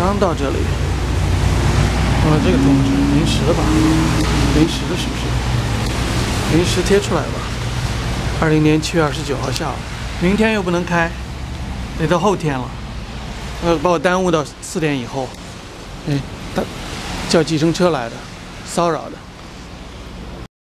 刚到这里，呃，这个通知临时的吧？临时的是不是临时贴出来吧？二零年七月二十九号下午，明天又不能开，得到后天了。呃，把我耽误到四点以后，哎，他叫计程车来的骚扰的。